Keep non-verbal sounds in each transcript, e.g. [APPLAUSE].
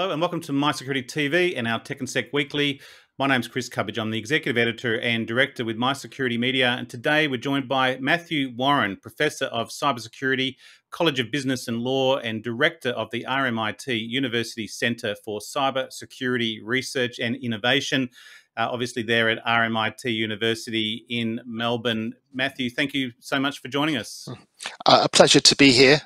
Hello and welcome to My Security TV and our Tech and Sec Weekly. My name's Chris Cubbage. I'm the executive editor and director with My Security Media. And today we're joined by Matthew Warren, professor of cybersecurity, College of Business and Law, and director of the RMIT University Centre for Cyber Security Research and Innovation. Uh, obviously, there at RMIT University in Melbourne. Matthew, thank you so much for joining us. Uh, a pleasure to be here.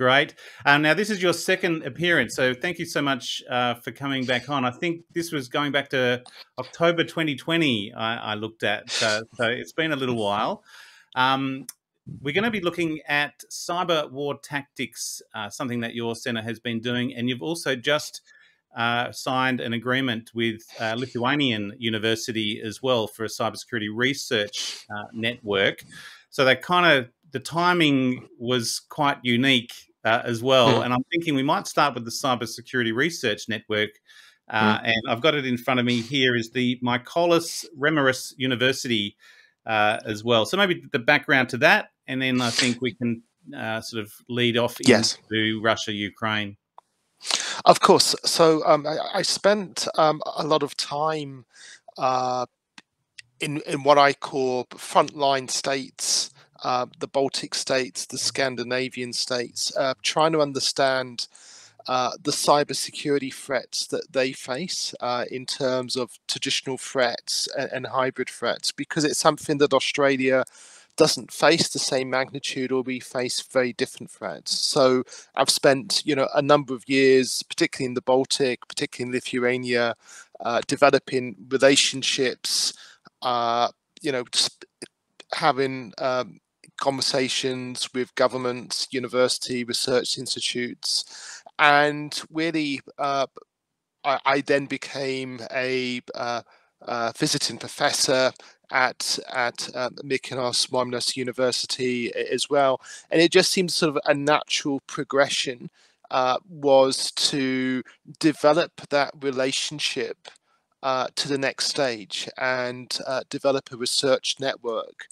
Great. Uh, now, this is your second appearance, so thank you so much uh, for coming back on. I think this was going back to October 2020, I, I looked at, uh, so it's been a little while. Um, we're going to be looking at cyber war tactics, uh, something that your centre has been doing, and you've also just uh, signed an agreement with uh, Lithuanian University as well for a cybersecurity research network. So that kind of the timing was quite unique uh, as well. Mm. And I'm thinking we might start with the Cybersecurity Research Network. Uh, mm. And I've got it in front of me here is the Mykolas Romeris University uh, as well. So maybe the background to that, and then I think we can uh, sort of lead off yes. into Russia, Ukraine. Of course. So um, I, I, spent um, a lot of time uh, in in what I call frontline states uh, the Baltic states, the Scandinavian states, uh, trying to understand uh, the cybersecurity threats that they face uh, in terms of traditional threats and, and, hybrid threats, because it's something that Australia doesn't face the same magnitude or we face very different threats. So I've spent, you know, a number of years, particularly in the Baltic, particularly in Lithuania, uh, developing relationships, uh, you know, having um, conversations with governments, university, research institutes, and really, uh, I, I, then became a uh, uh, visiting professor at at um, Mykolas University as well, and it just seemed sort of a natural progression uh, was to develop that relationship uh, to the next stage and uh, develop a research network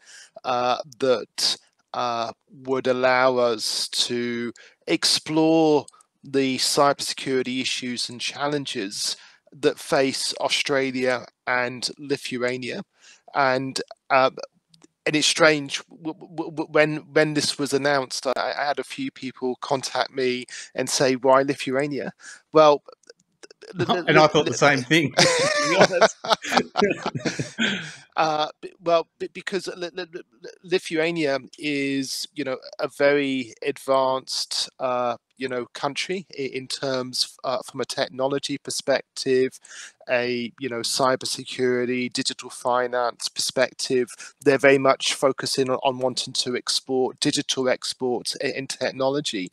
uh, that uh, would allow us to explore the cybersecurity issues and challenges that face Australia and Lithuania. And um, and it's strange when when this was announced. I, I had a few people contact me and say, "Why Lithuania?" Well, and I thought the same thing. [LAUGHS] uh, well, because Lithuania is, you know, a very advanced, uh, you know, country in terms uh, from a technology perspective, a you know cybersecurity, digital finance perspective. They're very much focusing on, on wanting to export digital exports in technology.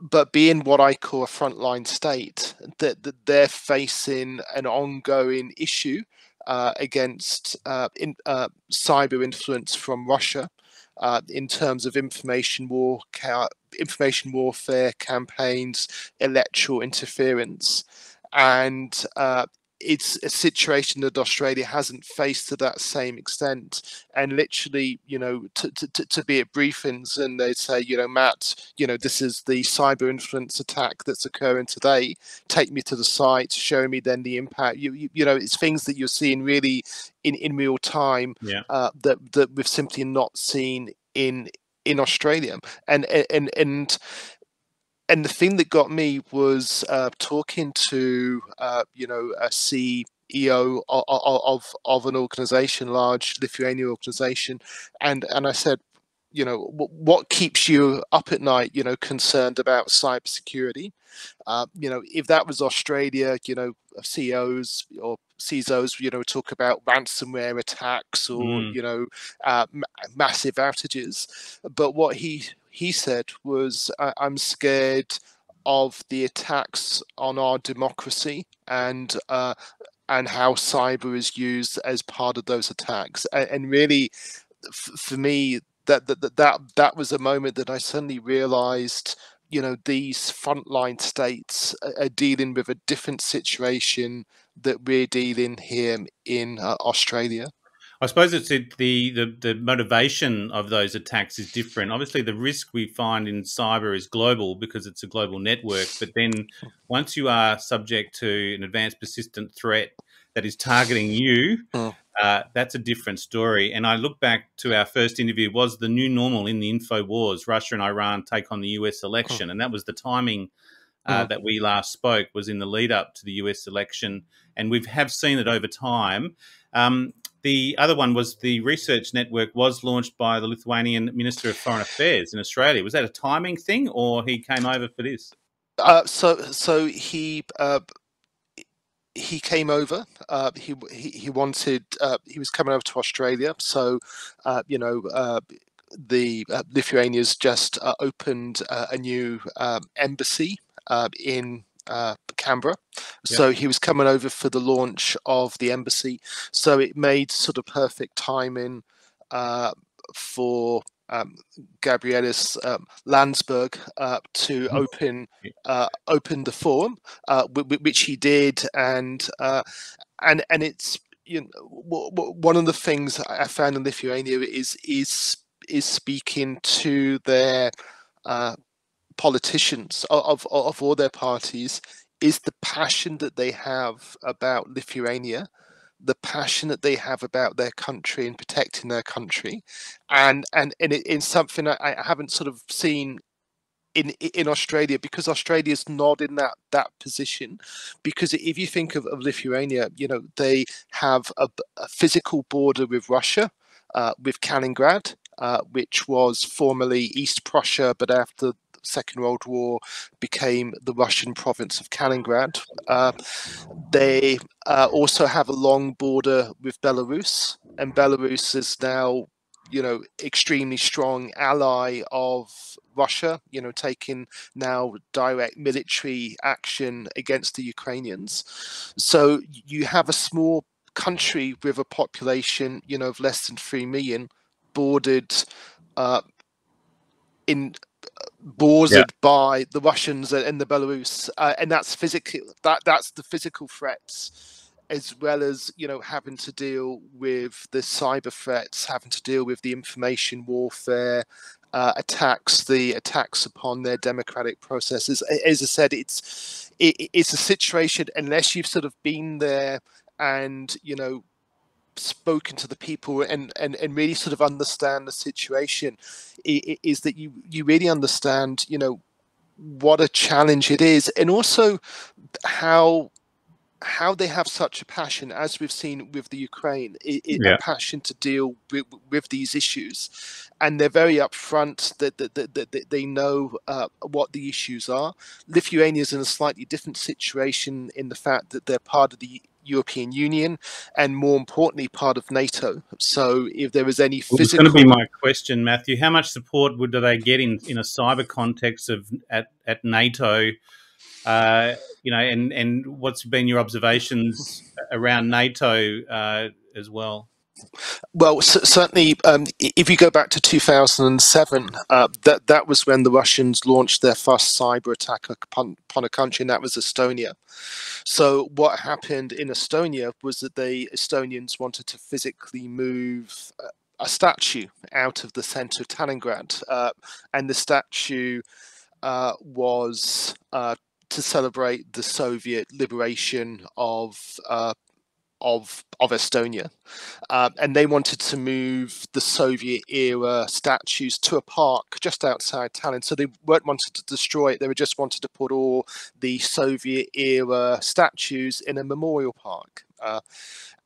But being what I call a frontline state, that, that they're facing an ongoing issue uh, against uh, in, uh, cyber influence from Russia uh, in terms of information war, ca- information warfare campaigns, electoral interference, and uh, it's a situation that Australia hasn't faced to that same extent. And literally, you know, to, to, to be at briefings and they say, you know, Matt, you know, this is the cyber influence attack that's occurring today. Take me to the site, show me then the impact. You, you, you know, it's things that you're seeing really in, in real time yeah. uh, that, that we've simply not seen in in Australia. And and and and the thing that got me was uh, talking to uh, you know a CEO of, of of an organization, large Lithuanian organization, and and I said, you know, what keeps you up at night? You know, concerned about cybersecurity. Uh, you know, if that was Australia, you know, CEOs or CISOs, you know, talk about ransomware attacks or mm. you know, uh, massive outages. But what he he said was, "I'm scared of the attacks on our democracy and uh, and how cyber is used as part of those attacks." And, and really, for me, that, that that that was a moment that I suddenly realised you know these frontline states are dealing with a different situation that we're dealing here in uh, Australia. I suppose it's the, the the motivation of those attacks is different. Obviously, the risk we find in cyber is global because it's a global network. But then, once you are subject to an advanced persistent threat that is targeting you, mm. uh, that's a different story. And I look back to our first interview was the new normal in the info wars. Russia and Iran take on the US election, mm. and that was the timing. Uh, mm. That we last spoke was in the lead up to the US election, and we have seen it over time. Um, the other one was the research network was launched by the Lithuanian Minister of Foreign Affairs in Australia. Was that a timing thing, or he came over for this? Uh, so, so he uh, he came over. Uh, he, he, he wanted. Uh, he was coming over to Australia. So, uh, you know, uh, the Lithuania's just opened a new um, embassy in uh, Canberra. So he was coming over for the launch of the embassy. So it made sort of perfect timing uh, for um, Gabrielius um, Landsberg uh, to mm-hmm. open uh, open the forum, uh, which he did, and uh, and and it's you know one of the things I found in Lithuania is is is speaking to their uh, politicians of, of, of all their parties is the passion that they have about Lithuania, the passion that they have about their country and protecting their country, and and and it, in something I, I haven't sort of seen in in Australia because Australia's not in that that position. Because if you think of, of Lithuania, you know they have a, a physical border with Russia, uh, with Kaliningrad, uh, which was formerly East Prussia, but after Second World War became the Russian province of Kaliningrad. Uh, they uh, also have a long border with Belarus, and Belarus is now, you know, extremely strong ally of Russia. You know, taking now direct military action against the Ukrainians. So you have a small country with a population, you know, of less than three million, bordered uh, in bordered yeah. by the Russians and the Belarus, uh, and that's physically that that's the physical threats, as well as you know having to deal with the cyber threats, having to deal with the information warfare. Uh, attacks the attacks upon their democratic processes. As I said, it's it, it's a situation unless you've sort of been there and you know spoken to the people and, and, and really sort of understand the situation is that you, you really understand, you know, what a challenge it is and also how how they have such a passion, as we've seen with the Ukraine, it, it, yeah. a passion to deal with, with, these issues, and they're very upfront that that, that, that they know uh, what the issues are. Lithuania is in a slightly different situation in the fact that they're part of the European Union, and more importantly, part of NATO. So, if there is any physical, well, going to be my question, Matthew. How much support would do they get in in a cyber context of at at NATO? Uh, you know, and and what's been your observations around NATO uh, as well? Well, certainly, um, if you go back to 2007, uh, that that was when the Russians launched their first cyber attack upon, upon, a country, and that was Estonia. So, what happened in Estonia was that the Estonians wanted to physically move uh, a statue out of the center of Stalingrad, uh, and the statue uh, was uh, to celebrate the Soviet liberation of uh, of of Estonia, uh, and they wanted to move the Soviet era statues to a park just outside Tallinn. So they weren't wanted to destroy it; they were just wanted to put all the Soviet era statues in a memorial park. Uh,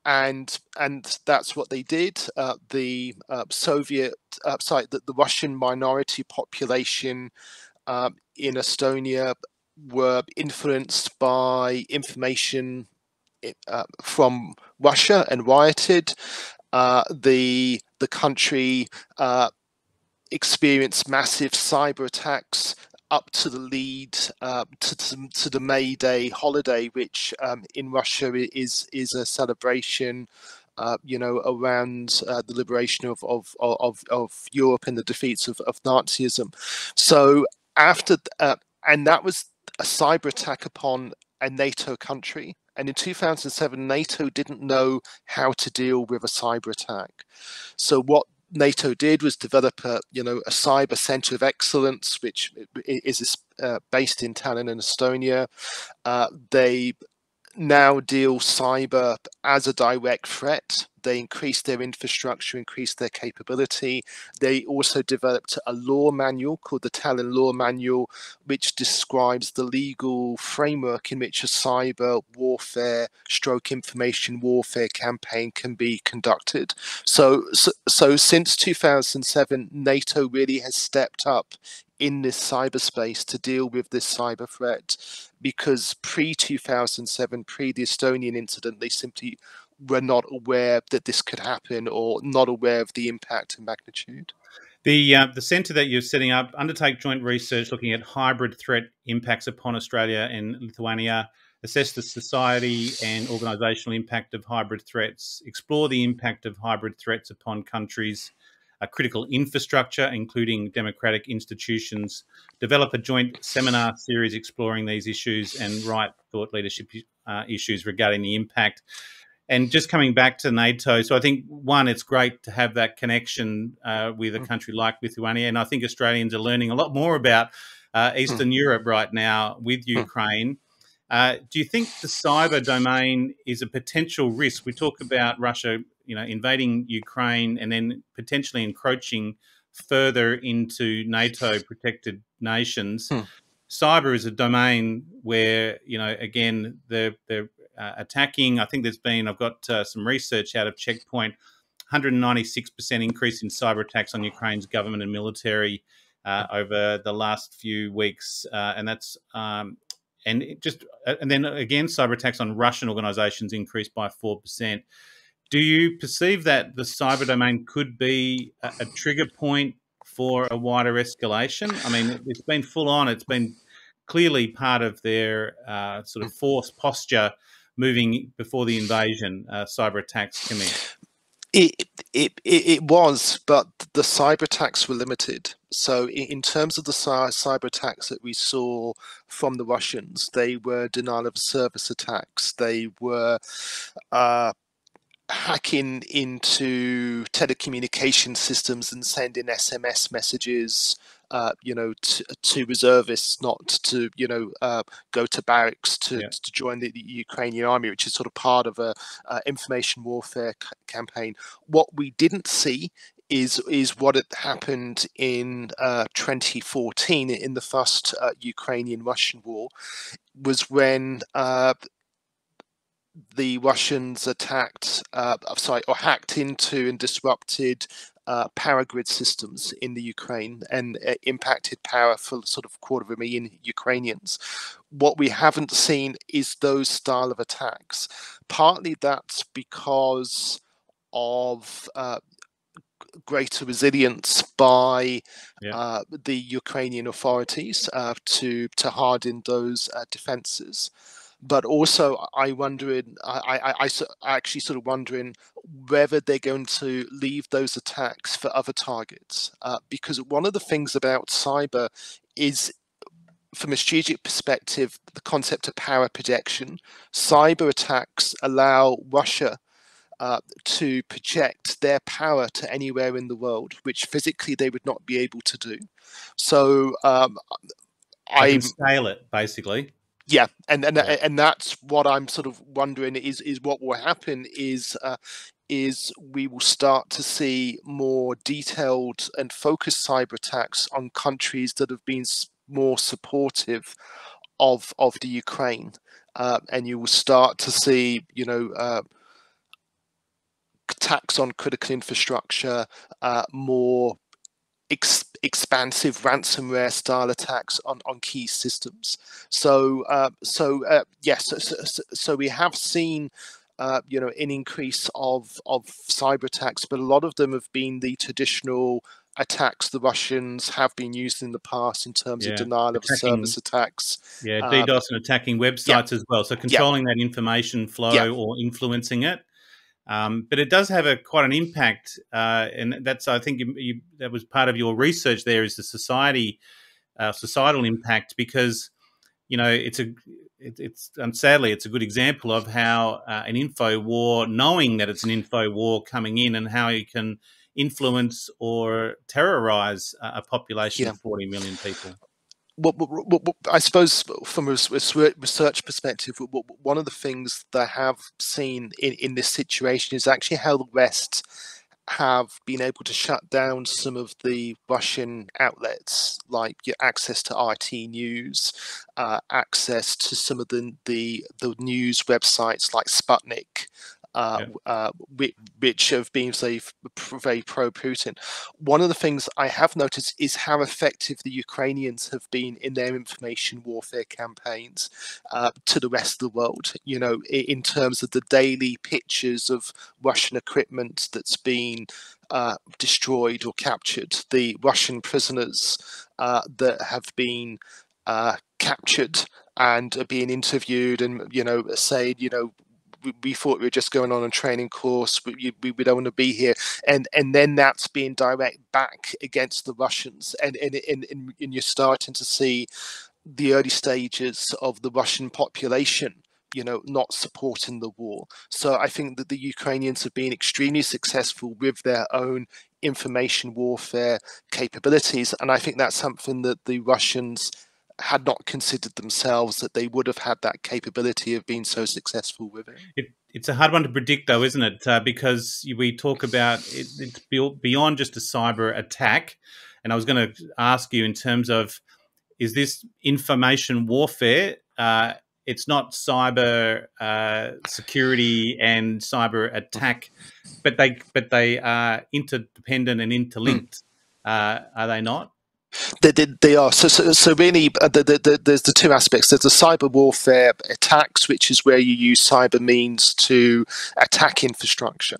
and and that's what they did. Uh, the uh, Soviet, uh, sorry, the, the, Russian minority population um, in Estonia were influenced by information uh, from Russia and rioted. Uh, the the country uh, experienced massive cyber attacks up to the lead uh, to, to, to, the May Day holiday, which um, in Russia is is a celebration. Uh, you know, around uh, the liberation of, of, of, of Europe and the defeats of, of Nazism. So after, and that was a cyber attack upon a NATO country And in 2007, NATO didn't know how to deal with a cyber attack. So what NATO did was develop a you know a cyber center of excellence, which is uh, based in Tallinn in Estonia. Uh, they now deal cyber as a direct threat. They increased their infrastructure, increased their capability. They also developed a law manual called the Tallinn Law Manual, which describes the legal framework in which a cyber warfare stroke information warfare campaign can be conducted. So, so, so since 2007, NATO really has stepped up in this cyberspace to deal with this cyber threat because pre 2007, pre the Estonian incident, they simply were not aware that this could happen or not aware of the impact and magnitude. The uh, the centre that you're setting up undertake joint research looking at hybrid threat impacts upon Australia and Lithuania, assess the society and organisational impact of hybrid threats, explore the impact of hybrid threats upon countries, a critical infrastructure, including democratic institutions, develop a joint seminar series exploring these issues, and write thought leadership uh, issues regarding the impact. And just coming back to NATO, so I think one, it's great to have that connection uh, with a mm. country like Lithuania, and I think Australians are learning a lot more about uh, Eastern mm. Europe right now with mm. Ukraine. Uh, do you think the cyber domain is a potential risk? We talk about Russia you know, invading Ukraine and then potentially encroaching further into NATO protected nations. Hmm. Cyber is a domain where, you know, again, they're, they're uh, attacking. I think there's been, I've got uh, some research out of Check Point, 196% increase in cyber attacks on Ukraine's government and military uh, over the last few weeks. Uh, and that's, um, and just, and then again, cyber attacks on Russian organizations increased by 4%. Do you perceive that the cyber domain could be a, a trigger point for a wider escalation? I mean, it's been full on. It's been clearly part of their uh, sort of force posture moving before the invasion. Uh, cyber attacks commenced. It, it it was, but the cyber attacks were limited. So, in terms of the cyber attacks that we saw from the Russians, they were denial of service attacks. They were uh, hacking into telecommunication systems and sending SMS messages, uh, you know, to, to, reservists, not to, you know, uh, go to barracks to, yeah. to join the, the, Ukrainian army, which is sort of part of a uh, information warfare campaign. What we didn't see is is what had happened in uh, 2014 in the first uh, Ukrainian-Russian war, was when uh, the Russians attacked, uh, sorry, or hacked into and disrupted uh, power grid systems in the Ukraine and uh, impacted power for sort of quarter of a million Ukrainians. What we haven't seen is those style of attacks. Partly that's because of uh, greater resilience by yeah. uh, the Ukrainian authorities uh, to to harden those uh, defenses but also I wondering, I, I, I, I actually sort of wondering whether they're going to leave those attacks for other targets. Uh, because one of the things about cyber is from a strategic perspective, the concept of power projection. Cyber attacks allow Russia uh, to project their power to anywhere in the world, which physically they would not be able to do. So um, I scale it basically yeah and and yeah. and that's what i'm sort of wondering is is what will happen is uh, is we will start to see more detailed and focused cyber attacks on countries that have been more supportive of of the Ukraine, uh, and you will start to see, you know, uh, attacks on critical infrastructure, uh, more ex- expansive ransomware style attacks on, on key systems. So, uh, so uh, yes, so, so, so, we have seen. Uh, you know, an increase of of cyber attacks, but a lot of them have been the traditional attacks the Russians have been used in the past in terms yeah. of denial attacking, of service attacks. Yeah, DDoS um, and attacking websites yeah. as well. So controlling yeah. that information flow or influencing it. Um, but it does have a quite an impact, uh, and that's I think you, you, that was part of your research. There is the society, uh, societal impact because you know it's a it, it's and sadly it's a good example of how uh, an info war, knowing that it's an info war coming in, and how you can influence or terrorize a population yeah. of 40 million people what, what, what, I suppose from a research perspective, one of the things that I have seen in, in this situation is actually how the West have been able to shut down some of the Russian outlets, like your access to RT News, uh, access to some of the, the the news websites like Sputnik, uh, yeah. uh, which have been very, very pro Putin. One of the things I have noticed is how effective the Ukrainians have been in their information warfare campaigns uh, to the rest of the world. You know, in terms of the daily pictures of Russian equipment that's been uh, destroyed or captured, the Russian prisoners uh, that have been uh, captured and are being interviewed and you know saying you know we, thought we were just going on a training course. We, we, we, don't want to be here, and and then that's being direct back against the Russians, and and and, and, and you're starting to see the early stages of the Russian population you know, not supporting the war. So I think that the Ukrainians have been extremely successful with their own information warfare capabilities. And I think that's something that the Russians had not considered themselves that they would have had that capability of being so successful with it. it it's a hard one to predict, though, isn't it? Uh, because we talk about it, it's beyond just a cyber attack. And I was going to ask you in terms of is this information warfare? Uh, it's not cyber uh, security and cyber attack, but they but they are interdependent and interlinked. Mm. are they not? They, they, they are so so, so really. Uh, the, the, the, there's the two aspects. There's the cyber warfare attacks, which is where you use cyber means to attack infrastructure.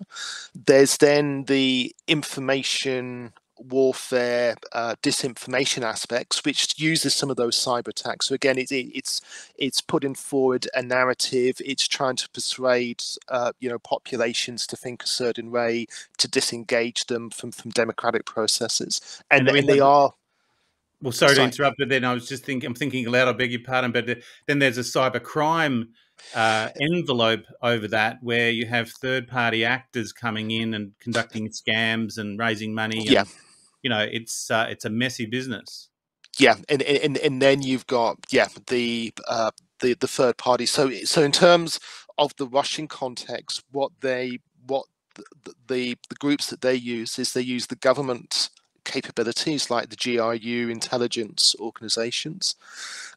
There's then the information warfare, uh, disinformation aspects, which uses some of those cyber attacks. So again, it, it, it's it's putting forward a narrative. It's trying to persuade uh, you know populations to think a certain way, to disengage them from from democratic processes, and, and, and they are well, sorry to interrupt, but then I was just thinking, I'm thinking aloud, I beg your pardon, but then there's a cyber crime uh, [SIGHS] envelope over that where you have third party actors coming in and conducting scams and raising money. And, yeah. You know, it's uh, it's a messy business. Yeah, and, and and then you've got yeah the uh, the the third party. So so in terms of the Russian context, what they what the, the, the groups that they use is they use the government capabilities like the GRU intelligence organizations.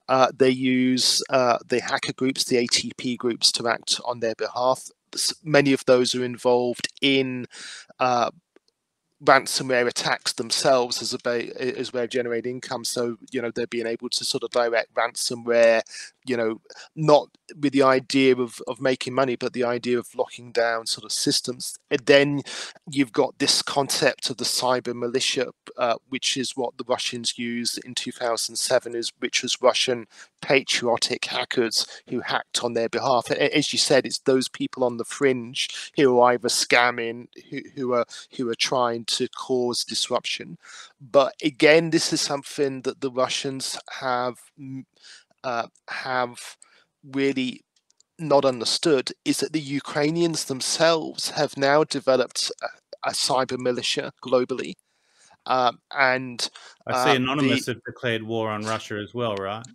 Uh, they use uh, the hacker groups, the ATP groups, to act on their behalf. Many of those are involved in uh, ransomware attacks themselves as a as of generating income. So you know they're being able to sort of direct ransomware, you know, not with the idea of of making money, but the idea of locking down sort of systems. And then you've got this concept of the cyber militia, uh, which is what the Russians used in 2007, is which was Russian patriotic hackers who hacked on their behalf. As you said, it's those people on the fringe who are either scamming, who, who are who are trying to cause disruption. But again, this is something that the Russians have uh, have really not understood is that the Ukrainians themselves have now developed a, a cyber militia globally. Um, and I see Anonymous the, have declared war on Russia as well, right?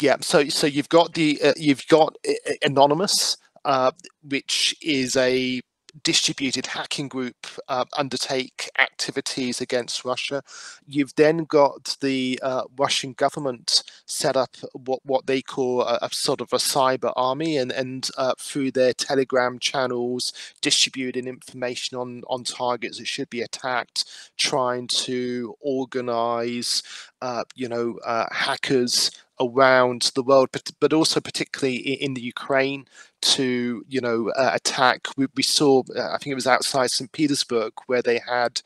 Yeah. So so you've got the uh, you've got uh, Anonymous, uh, which is a distributed hacking group uh, undertake activities against Russia. You've then got the uh, Russian government set up what, what they call a, a sort of a cyber army and, and uh, through their Telegram channels distributing information on, on targets that should be attacked, trying to organize, uh, you know, uh, hackers around the world, but, but also particularly in, the Ukraine to you know uh, attack. We, we saw, uh, I think it was outside St. Petersburg, where they had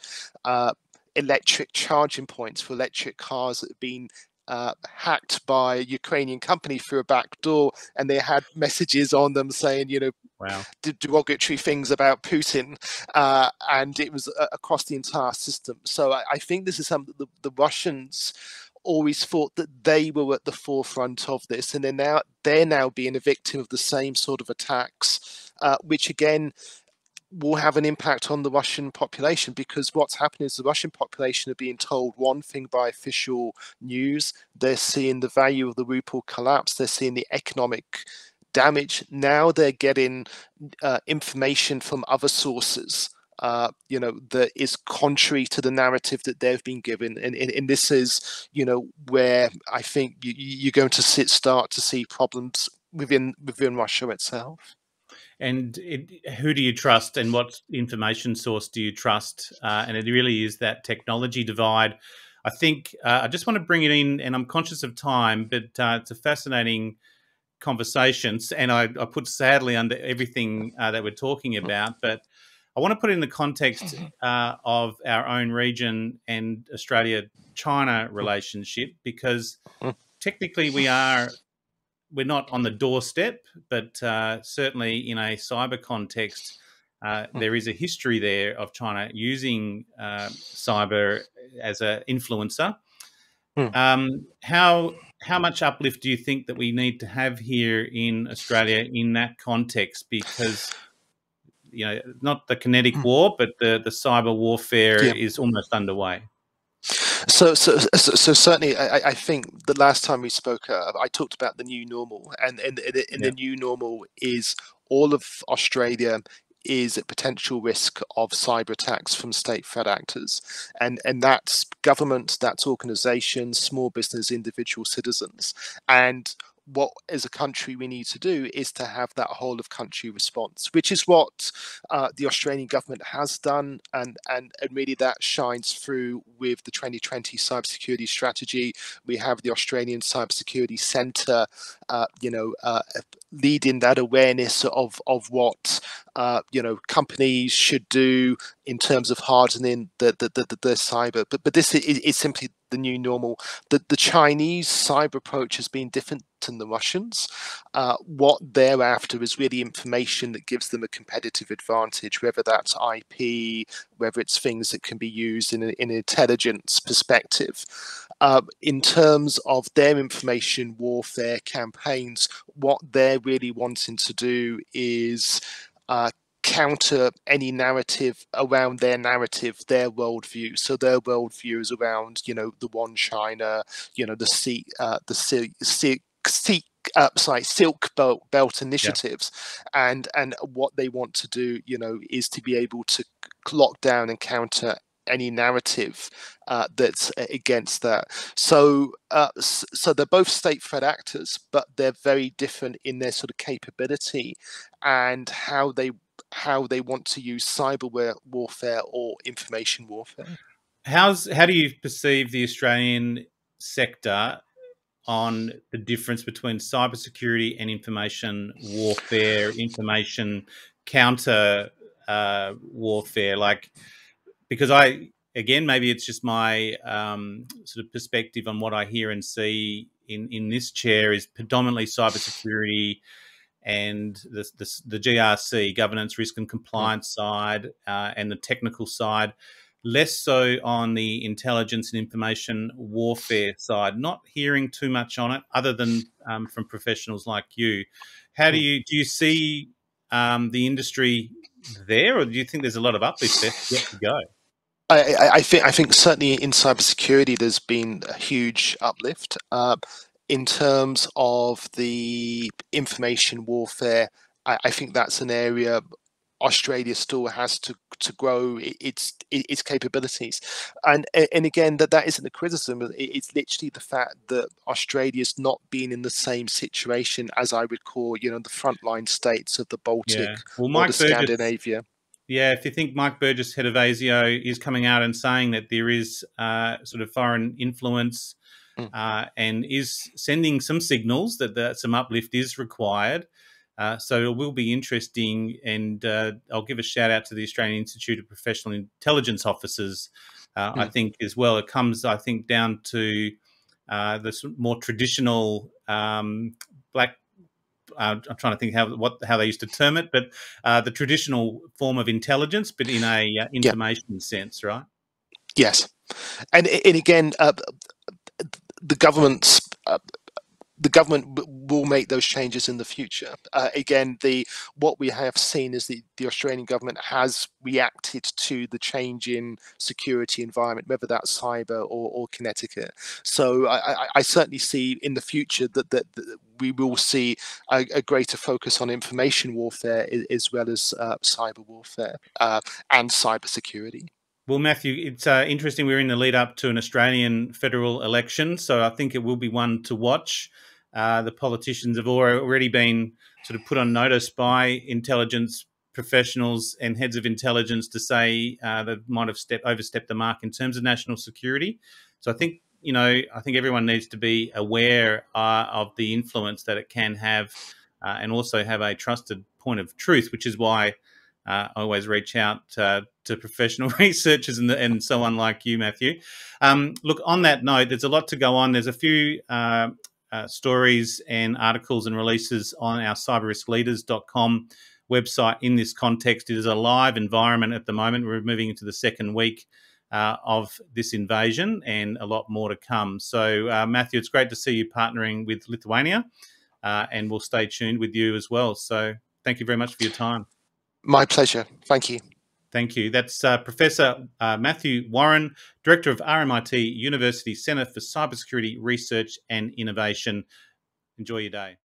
uh, electric charging points for electric cars that had been uh, hacked by a Ukrainian company through a back door, and they had messages on them saying, you know, wow. derogatory things about Putin, uh, and it was uh, across the entire system. So I, I, think this is something that the, the Russians always thought that they were at the forefront of this, and they're now they're now being a victim of the same sort of attacks, uh, which again will have an impact on the Russian population because what's happening is the Russian population are being told one thing by official news. They're seeing the value of the ruble collapse. They're seeing the economic damage. Now they're getting uh, information from other sources. Uh, you know that is contrary to the narrative that they've been given, and, and, and this is you know where I think you, you're going to sit, start to see problems within within Russia itself. And it, who do you trust, and what information source do you trust? Uh, and it really is that technology divide. I think uh, I just want to bring it in, and I'm conscious of time, but uh, it's a fascinating conversation, and I, I put sadly under everything uh, that we're talking about, but I want to put it in the context uh, of our own region and Australia China relationship because technically we are we're not on the doorstep, but uh, certainly in a cyber context, uh, there is a history there of China using uh, cyber as an influencer. Um, how how much uplift do you think that we need to have here in Australia in that context? Because you know, not the kinetic mm. war, but the the cyber warfare yeah. is almost underway. So, so, so, so certainly, I, I, think the last time we spoke, uh, I talked about the new normal, and and, and, and yeah. the new normal is all of Australia is at potential risk of cyber attacks from state threat actors. And, and that's government, that's organizations, small business, individual citizens. And what as a country we need to do is to have that whole of country response, which is what uh, the Australian government has done, and, and and really that shines through with the 2020 cybersecurity strategy. We have the Australian Cybersecurity Centre, uh, you know, uh, leading that awareness of of what uh, you know companies should do in terms of hardening the the, the, the cyber. But but this is, is simply the new normal. The, the Chinese cyber approach has been different than the Russians. Uh, what they're after is really information that gives them a competitive advantage, whether that's IP, whether it's things that can be used in, in an intelligence perspective. Uh, in terms of their information warfare campaigns, what they're really wanting to do is uh, counter any narrative around their narrative, their worldview. So their worldview is around, you know, the one China, you know, the Sikh, uh, the Sikh, Sikh uh, sorry, Silk Belt, Belt initiatives, yeah. and and what they want to do, you know, is to be able to lock down and counter any narrative uh, that's against that. So, uh, so they're both state threat actors, but they're very different in their sort of capability and how they how they want to use cyber warfare or information warfare. How's how do you perceive the Australian sector on the difference between cybersecurity and information warfare, information counter uh, warfare? Like, because I again, maybe it's just my um, sort of perspective on what I hear and see in in this chair is predominantly cybersecurity and the, the, the GRC, governance, risk and compliance side, uh, and the technical side, less so on the intelligence and information warfare side. Not hearing too much on it, other than um, from professionals like you. How do you do? You see um, the industry there, or do you think there's a lot of uplift there yet to go? I, I, think I think certainly in cybersecurity there's been a huge uplift. Uh, in terms of the information warfare, I, I think that's an area Australia still has to to grow its its capabilities, and and again that that isn't a criticism. It's literally the fact that Australia's not been in the same situation as I would call you know the frontline states of the Baltic yeah. well, Mike or the Burgess, Scandinavia. Yeah, if you think Mike Burgess, head of ASIO, is coming out and saying that there is uh, sort of foreign influence mm. uh, and is sending some signals that, that some uplift is required. Uh, so it will be interesting, and uh, I'll give a shout out to the Australian Institute of Professional Intelligence Officers. Uh, mm. I think as well, it comes, I think, down to uh, the more traditional um, black. Uh, I'm trying to think how what how they used to term it, but uh, the traditional form of intelligence, but in a information sense, right? Yes, and and again, the government's uh, the government will make those changes in the future. Uh, again, the what we have seen is the, the Australian government has reacted to the change in security environment, whether that's cyber or, or kinetic. So I, I, certainly see in the future that, that, that we will see a, a, greater focus on information warfare as well as uh, cyber warfare uh, and cyber security. Well, Matthew, it's uh, interesting. We're in the lead up to an Australian federal election, so I think it will be one to watch. Uh, the politicians have already been sort of put on notice by intelligence professionals and heads of intelligence to say uh, they might have stepped overstepped the mark in terms of national security. So I think you know I think everyone needs to be aware uh, of the influence that it can have, uh, and also have a trusted point of truth, which is why uh, I always reach out uh, to professional [LAUGHS] researchers and, and, so on, like you, Matthew. Um, look, on that note, there's a lot to go on. There's a few uh, uh stories and articles and releases on our cyberriskleaders.com website in this context. It is a live environment at the moment. We're moving into the second week. Uh, of this invasion and a lot more to come. So, uh, Matthew, it's great to see you partnering with Lithuania, and we'll stay tuned with you as well. So, thank you very much for your time. My pleasure. Thank you. Thank you. That's uh, Professor uh, Matthew Warren, Director of RMIT University Centre for Cybersecurity Research and Innovation. Enjoy your day.